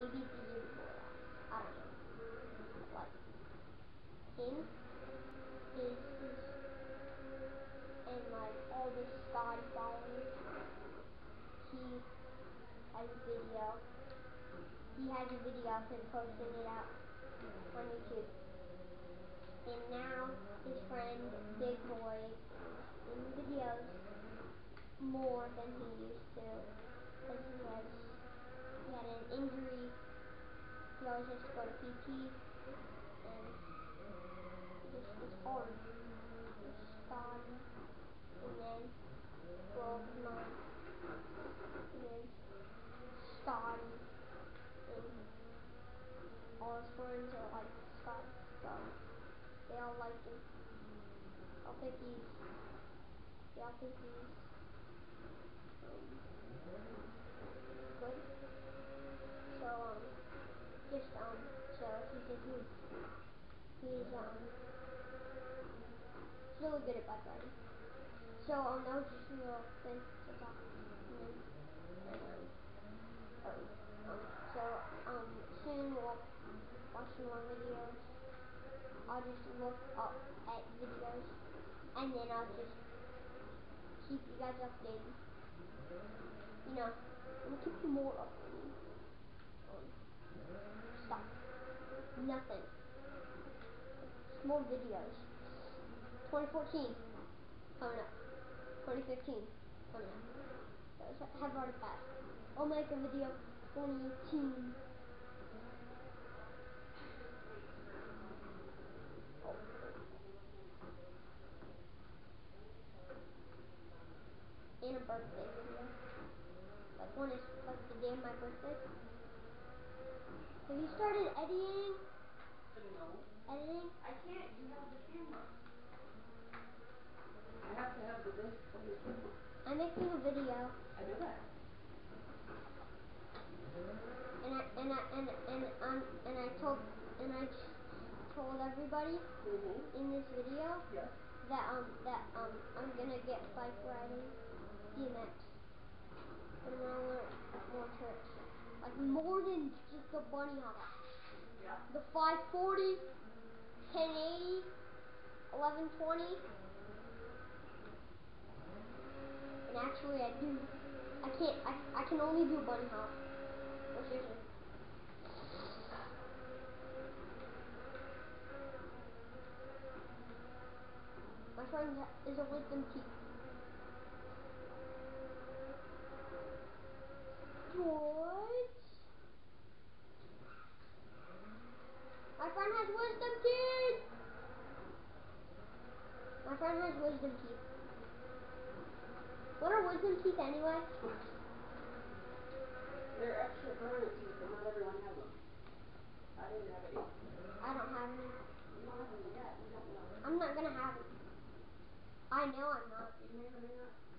Maybe the year before that. I don't know. Like, him, his, his, and like all the Scotty followers, he has a video. He has a video of him posting it out on YouTube. And now his friend, Big Boy, in videos more than he used to. Because he has, had an injury he always has to go to PT, and this is hard. It's spotty, and then twelve nine, and then Scotty, and all his friends are like Scott, so they all like him. I think he's, yeah, I think he's um, good. So um just um so he's um he's really good at bike riding. So um that was just a little thing to talk and um, um so um soon we'll watch more videos. I'll just look up at videos and then I'll just keep you guys updated. You know, I'll keep you more updated on stuff. Nothing. More videos. 2014 coming up. 2015 coming up. Those have already passed. I'll make a video 2018. Oh. And a birthday video. Like one is like the day of my birthday. Have you started editing? No. Editing? I can't. You have the camera. I have to have the disc for the camera. I'm making a video. I know that. And I and I and and um and I told and I told everybody Mm-hmm. in this video Yes. that um that um I'm gonna get bike riding BMX. And gonna learn more tricks. Like more than just the bunny hop. Yeah. The 540, 1080, 1120. And actually I do I can't I I can only do bunny hop. No seriously. My friend is a wisdom teeth. What? My friend has wisdom teeth. My friend has wisdom teeth. What are wisdom teeth anyway? They're extra permanent teeth, but not everyone has them. I didn't have any. I don't have any. You don't have them yet. You don't know. I'm not gonna have them. I know I'm not. You may or may not.